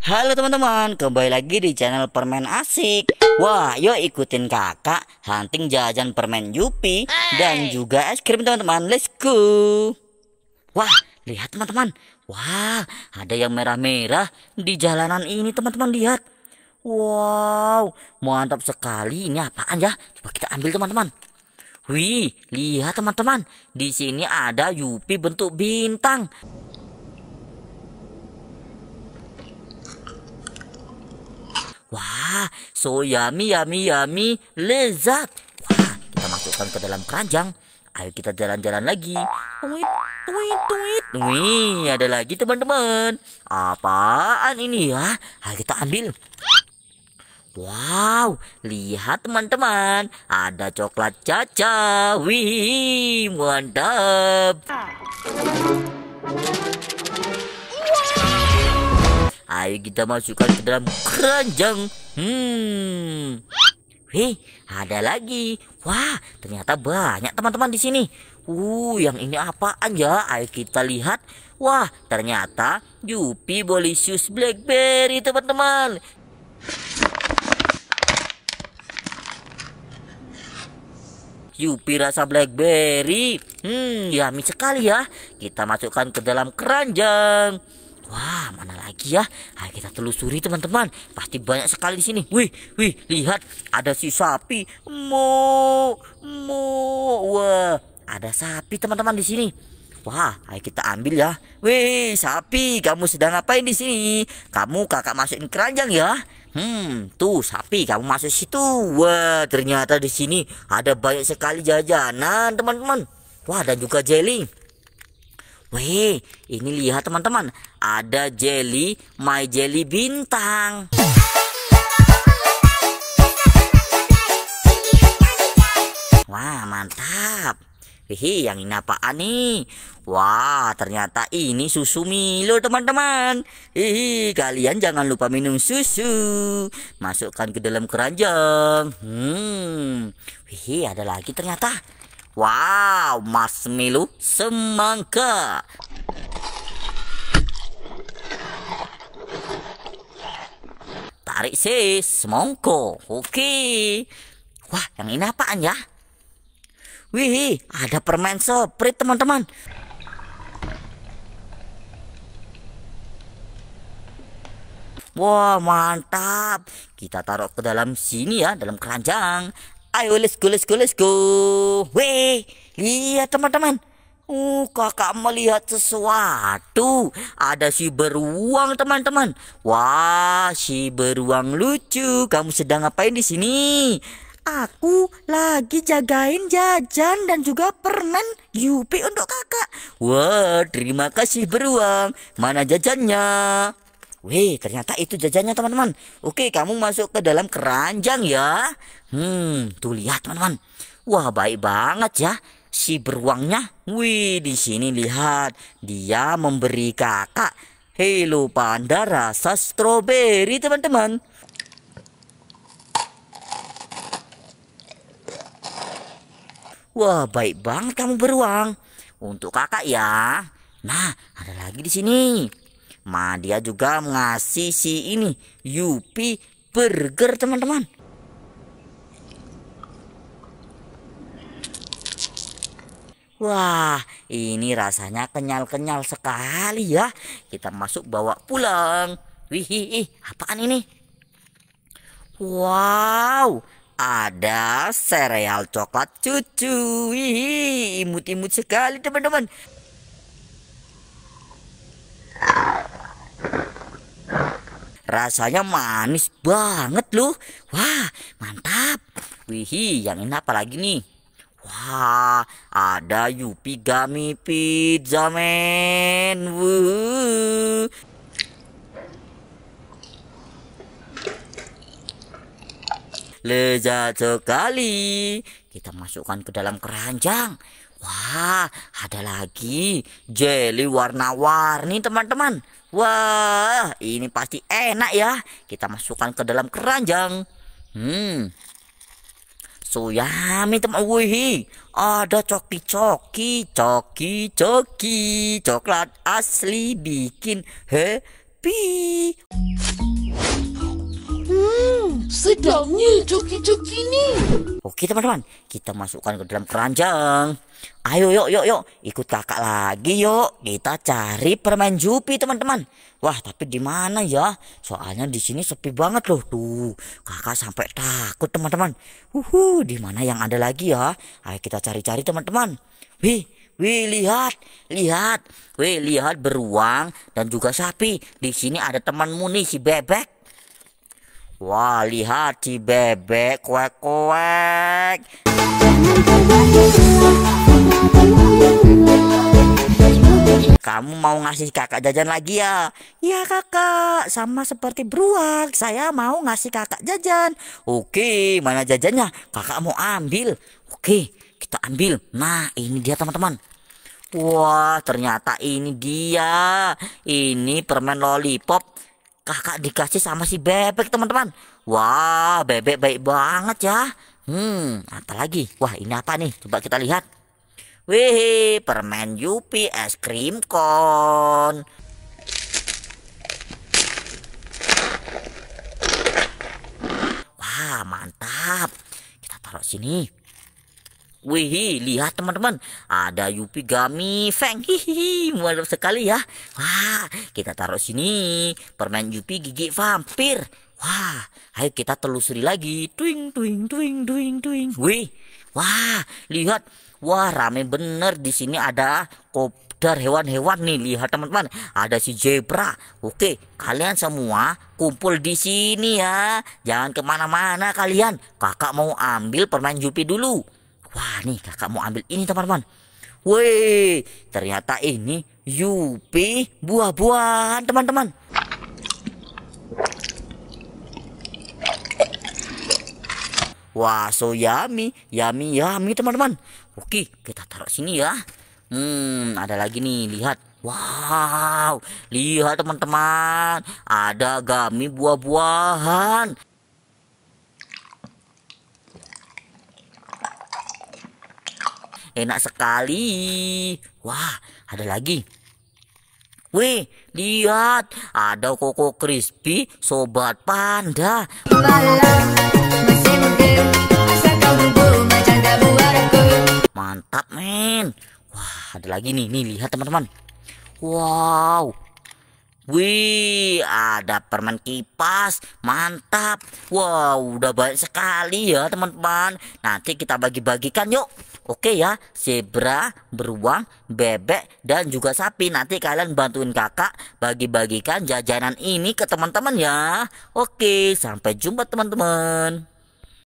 Halo teman-teman, kembali lagi di channel Permen Asik. Wah, yuk ikutin kakak hunting jajan permen Yupi dan juga es krim teman-teman. Let's go. Wah, lihat teman-teman. Wah, ada yang merah-merah di jalanan ini teman-teman lihat. Wow, mantap sekali. Ini apaan ya? Coba kita ambil teman-teman. Wih, lihat teman-teman. Di sini ada Yupi bentuk bintang. Wah, so yummy, yummy, yummy, lezat. Wah, kita masukkan ke dalam keranjang. Ayo kita jalan-jalan lagi. Tuit, tuit, tuit. Wih, ada lagi teman-teman. Apaan ini ya? Ayo kita ambil. Wow, lihat teman-teman. Ada coklat caca. Wih, mantap. Ayo kita masukkan ke dalam keranjang. Hmm. Hei, ada lagi. Wah, ternyata banyak teman-teman di sini. Uh, yang ini apaan ya? Ayo kita lihat. Wah, ternyata Yupi Bolisius Blackberry, teman-teman. Yupi rasa blackberry. Hmm, yummy sekali ya. Kita masukkan ke dalam keranjang. Wah, mana lagi ya? Ayo kita telusuri teman-teman. Pasti banyak sekali di sini. Wih, wih, lihat ada si sapi. Mo, mo. Wah, ada sapi teman-teman di sini. Wah, ayo kita ambil ya. Wih, sapi, kamu sedang ngapain di sini? Kamu kakak masukin keranjang ya? Hmm, tuh sapi, kamu masuk situ. Wah, ternyata di sini ada banyak sekali jajanan, teman-teman. Wah, dan juga jelly. Wih, ini lihat teman-teman, ada jelly My Jelly bintang. Wah, mantap. Wih, yang ini apaan nih? Wah, ternyata ini susu Milo, teman-teman. Hihi, kalian jangan lupa minum susu. Masukkan ke dalam keranjang. Hmm. Wih, ada lagi ternyata. Wow, marshmallow semangka. Tarik sis, semongko. Oke. Wah, yang ini apaan ya? Wih, ada permen seprit teman-teman. Wah, mantap. Kita taruh ke dalam sini ya, dalam keranjang. Ayo let's go let's go let's go. Weh, lihat teman-teman. Uh, kakak melihat sesuatu. Ada si beruang teman-teman. Wah, si beruang lucu. Kamu sedang ngapain di sini? Aku lagi jagain jajan dan juga permen Yupi untuk kakak. Wah, terima kasih beruang. Mana jajannya? Wih, ternyata itu jajannya teman-teman. Oke, kamu masuk ke dalam keranjang ya. Hmm, tuh lihat teman-teman. Wah, baik banget ya. Si beruangnya. Wih, di sini lihat. Dia memberi kakak Hello Panda rasa stroberi teman-teman. Wah, baik banget kamu beruang. Untuk kakak ya. Nah, ada lagi di sini. Ma dia juga ngasih si ini Yupi burger teman-teman. Wah, ini rasanya kenyal-kenyal sekali ya. Kita masuk bawa pulang. Wih, apaan ini? Wow, ada sereal coklat cucu. Wih, imut-imut sekali teman-teman. Rasanya manis banget loh. Wah, mantap. Wih, yang ini apa lagi nih? Wah, ada Yupi Gummy Pizza men. Lezat sekali. Kita masukkan ke dalam keranjang. Wah, ada lagi jelly warna-warni teman-teman. Wah, ini pasti enak ya. Kita masukkan ke dalam keranjang. Hmm. So yummy teman. Wih, ada coki-coki, coki-coki. Coklat asli bikin happy. Pedangnya joki-joki nih. Oke teman-teman, kita masukkan ke dalam keranjang. Ayo yuk yuk yuk, ikut kakak lagi yuk. Kita cari permen Jupi teman-teman. Wah tapi di mana ya? Soalnya di sini sepi banget loh tuh. Kakak sampai takut teman-teman. Uhu, di mana yang ada lagi ya? Ayo kita cari-cari teman-teman. Wih, wih lihat, lihat. Wih lihat beruang dan juga sapi. Di sini ada temanmu nih si bebek. Wah, lihat si bebek kuek-kuek. Kamu mau ngasih kakak jajan lagi ya? Ya kakak, sama seperti beruang. Saya mau ngasih kakak jajan. Oke, mana jajannya? Kakak mau ambil. Oke, kita ambil. Nah, ini dia teman-teman. Wah, ternyata ini dia. Ini permen lollipop kakak dikasih sama si bebek teman-teman. Wah, bebek baik banget ya. Hmm, apa lagi? Wah, ini apa nih? Coba kita lihat. Wih, permen Yupi es krim kon. Wah, mantap. Kita taruh sini. Wih, lihat teman-teman, ada Yupi Gami Feng. Hihi, mantap sekali ya. Wah, kita taruh sini. Permen Yupi gigi vampir. Wah, ayo kita telusuri lagi. Twing, twing, twing, twing, twing. Wih, wah, lihat. Wah, rame bener di sini ada kopdar hewan-hewan nih. Lihat teman-teman, ada si zebra. Oke, kalian semua kumpul di sini ya. Jangan ke mana-mana kalian. Kakak mau ambil permen Yupi dulu. Wah nih kakak mau ambil ini teman-teman. Wih ternyata ini Yupi buah-buahan teman-teman. Wah so yummy, yummy yummy teman-teman. Oke kita taruh sini ya. Hmm ada lagi nih lihat. Wow lihat teman-teman ada gami buah-buahan. Enak sekali. Wah, ada lagi. Wih, lihat. Ada koko crispy sobat panda. Mantap, men. Wah, ada lagi nih. Nih, lihat teman-teman. Wow. Wih, ada permen kipas. Mantap. Wow, udah banyak sekali ya, teman-teman. Nanti kita bagi-bagikan yuk. Oke ya, zebra, beruang, bebek, dan juga sapi. Nanti kalian bantuin kakak bagi-bagikan jajanan ini ke teman-teman ya. Oke, sampai jumpa teman-teman.